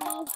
Thank.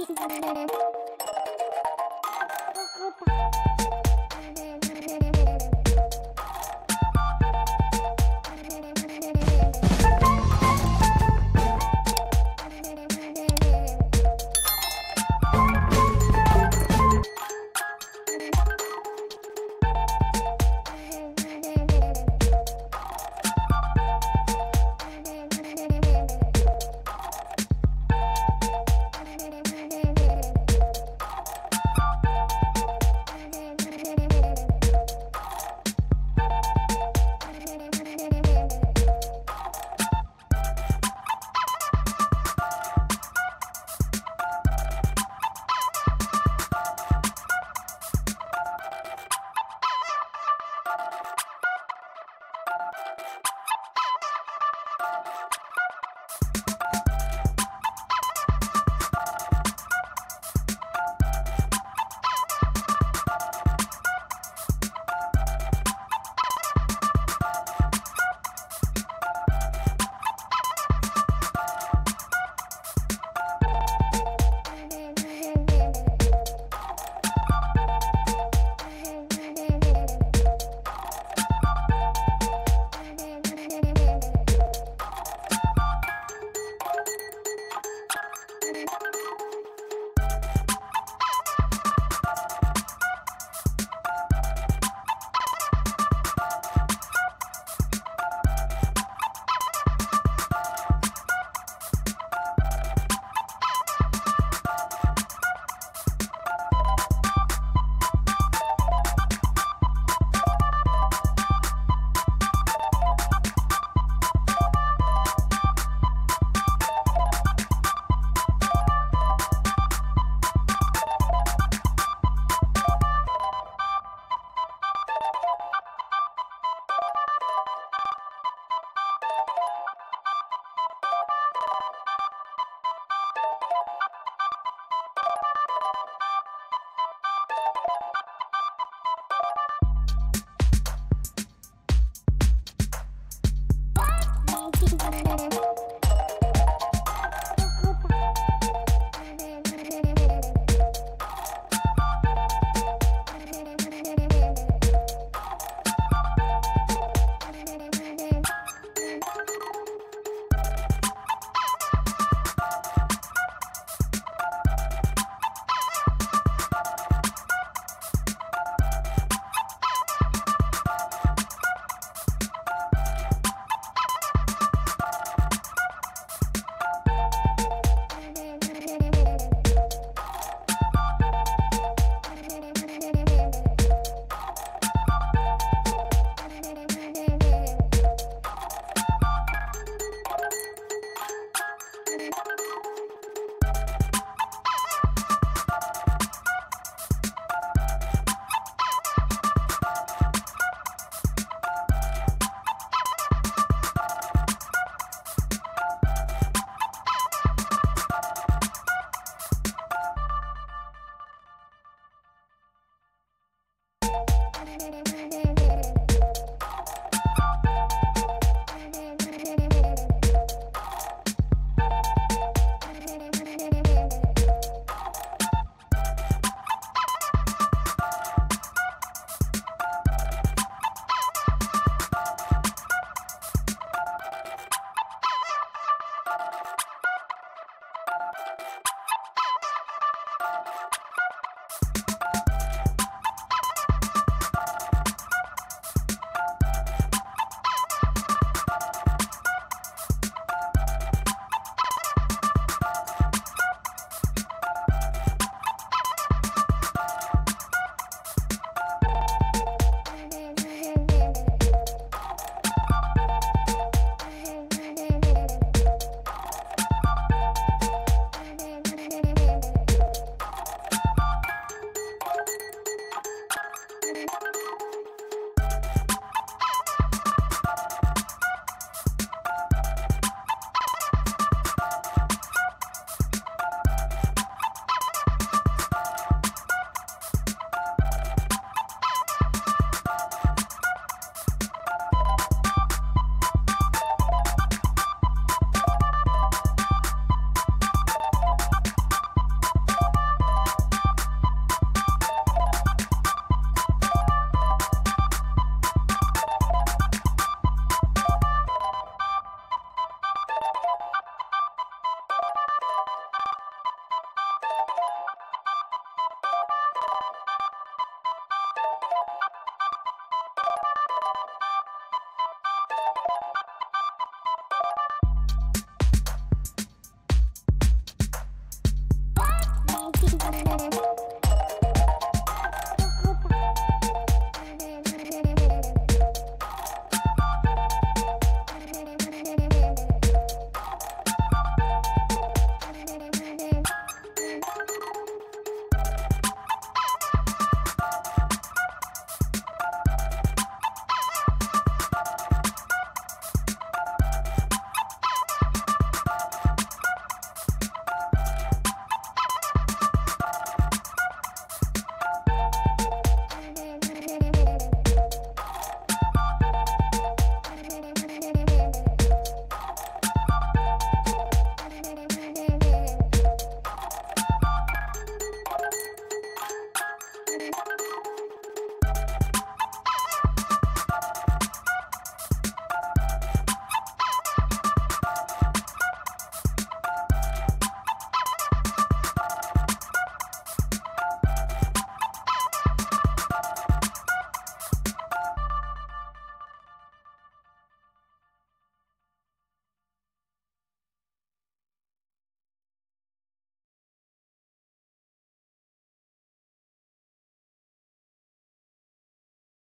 Thank you. thank you